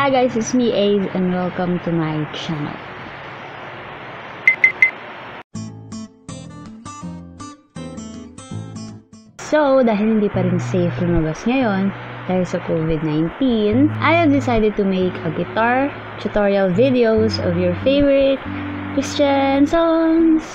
Hi guys, it's me Ace and welcome to my channel. So, dahil hindi pa rin safe lumabas ngayon dahil sa COVID-19, I have decided to make a guitar tutorial videos of your favorite Christian songs.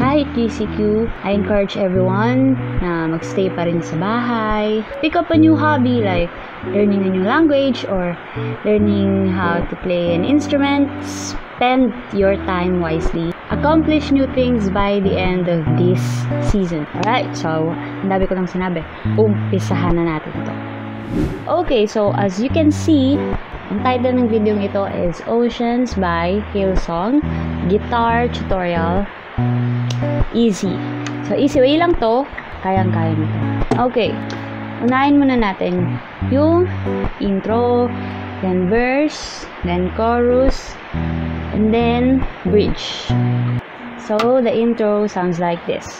Kahit GCQ, I encourage everyone na magstay pa rin sa bahay. Pick up a new hobby like learning a new language or learning how to play an instrument. Spend your time wisely. Accomplish new things by the end of this season. Alright, so, ang ko lang sinabi. Umpisahan na natin ito. Okay, so as you can see, ang title ng video ito is Oceans by Hillsong Guitar Tutorial Easy. So, easy way lang to. Kayang-kaya nito. Okay. Unahin muna natin yung intro, then verse, then chorus, and then bridge. So, the intro sounds like this.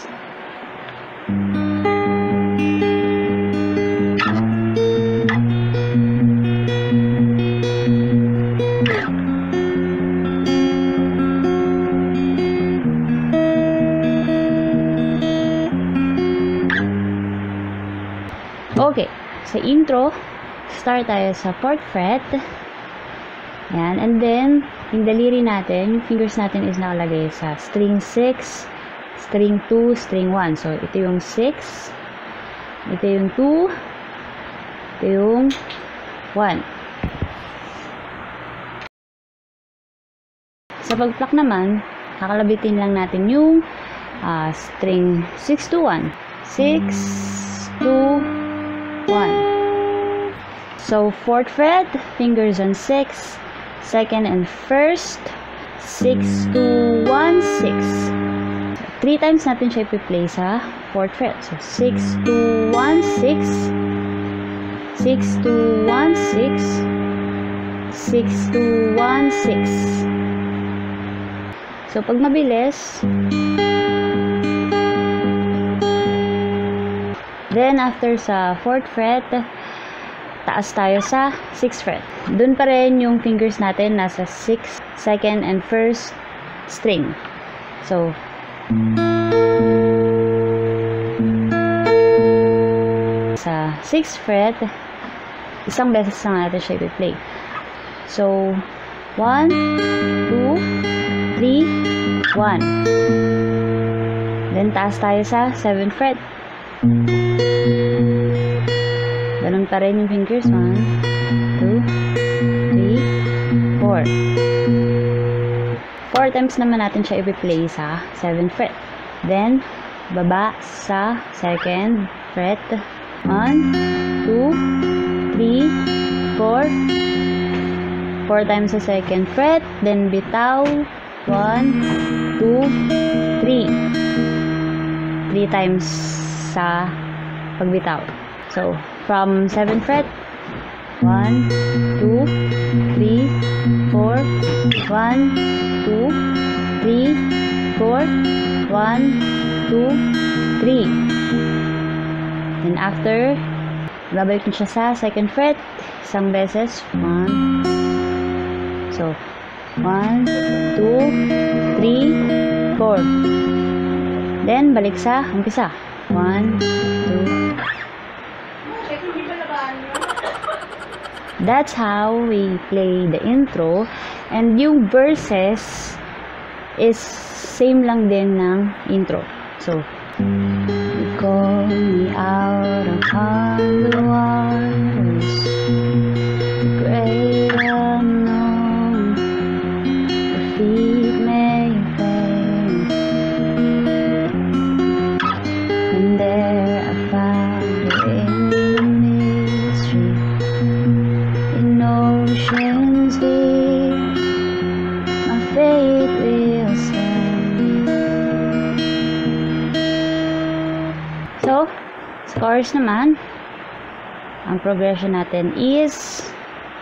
Okay, sa intro, start tayo sa 4th fret. Yan, and then, yung daliri natin, yung fingers natin is nakalagay sa string 6, string 2, string 1. So, ito yung 6, ito yung 2, ito yung 1. Sa pag-pluck naman, kakalabitin lang natin yung uh, string 6 to 1. 6, 2, 1. So, 4th fret, fingers on 6, second and first, 6 to 1, 6. Three times natin siya ipi-play sa 4th fret. So, 6 to 1, 6, 6 to 1, 6, 6 to 1, 6. So, pag mabilis, Then, after sa 4th fret, taas tayo sa 6th fret. Doon pa rin yung fingers natin nasa 6th, 2nd, and 1st string. So, sa 6th fret, isang beses lang natin siya i-play. So, 1, 2, 3, 1. Then, taas tayo sa 7th fret. Ganun pa rin yung fingers. 1, 2, 3, 4. 4 times naman natin siya i-play sa 7th fret. Then, baba sa 2nd fret. 1, 2, 3, 4. 4 times sa 2nd fret. Then, bitaw. 1, 2, 3. 3 times sa pagbitaw. So, from 7th fret, 1, 2, 3, 4, 1, 2, 3, 4, 1, 2, 3. Then after, babalik siya sa 2nd fret, isang beses, 1, so, 1, 2, 3, 4. Then, balik sa umpisa. 1, 2, That's how we play the intro. And yung verses is same lang din ng intro. So, You call me out upon the waters, there I found you sa chorus naman, ang progression natin is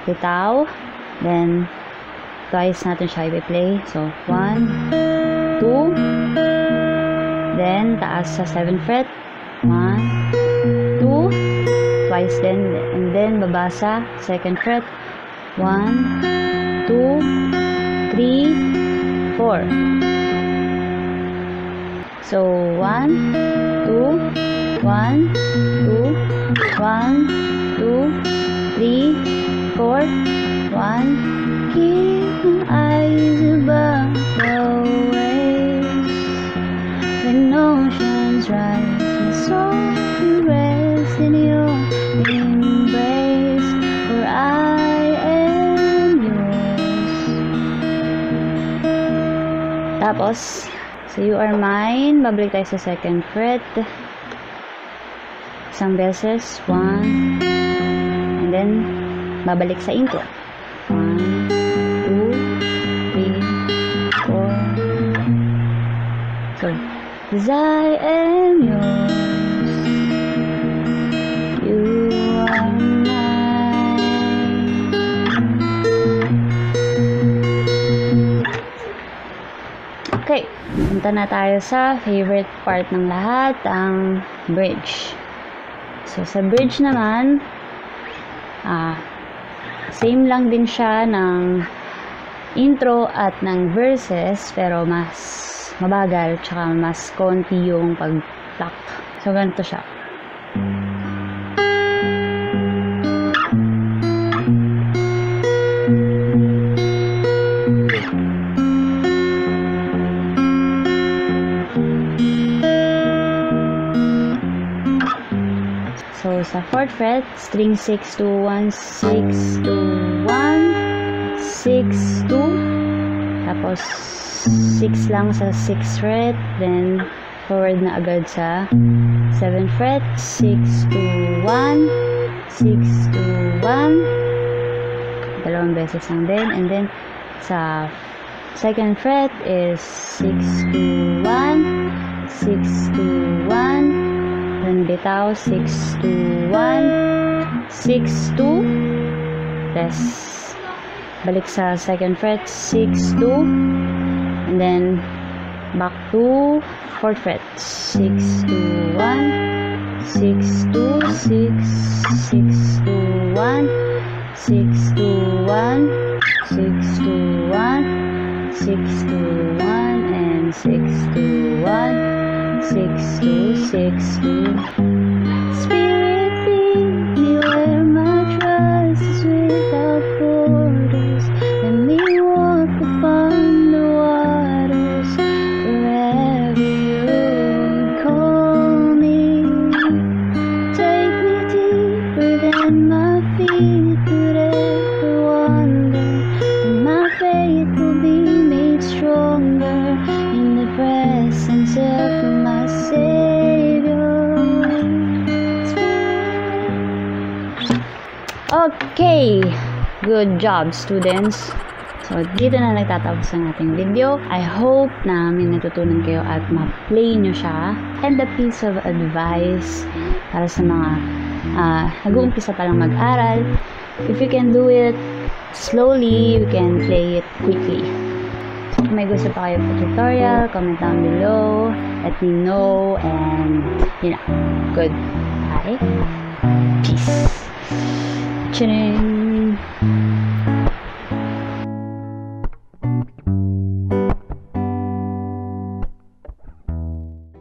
bitaw, then twice natin siya i-play. So, 1, 2, then taas sa 7th fret, 1, 2, twice then and then babasa second fret. 1 2 3 4 so 1 2 1 2 1 2 3 4 1 keep my eyes above the waves when oceans rise my soul will rest in your embrace. For I am yours. Tapos so you are mine. Babalik tayo sa second fret isang beses one and then babalik sa intro one two three four. So Cause I am yours. You are mine. Okay, punta na tayo sa favorite part ng lahat, ang bridge. So, sa bridge naman, ah, same lang din siya ng intro at ng verses, pero mas mabagal, tsaka mas konti yung pag-pluck. So, ganito siya. So, sa 4th fret, string 6 to 1, 6 to 1, 6 to, tapos 6 lang sa 6th fret, then forward na agad sa 7th fret, 6 to 1, 6 to 1, dalawang beses lang din, and then sa second fret is 6 to 1, 6 to 1, then bitaw 6 to 1 6 to tas balik sa second fret 6 to and then back to fourth fret. 6 to 1 6 to 6 6 to 1 6 to 1 6 to 1 6 to 1 and 6 to 1 six two Okay, good job students. So, dito na nagtatapos ang ating video. I hope na may natutunan kayo at ma-play nyo siya. And a piece of advice para sa mga uh, nag-uumpisa pa lang mag-aral. If you can do it slowly, you can play it quickly. So, kung may gusto pa kayo po tutorial, comment down below. Let me know. And, you know, good. Bye. Peace. mentioning.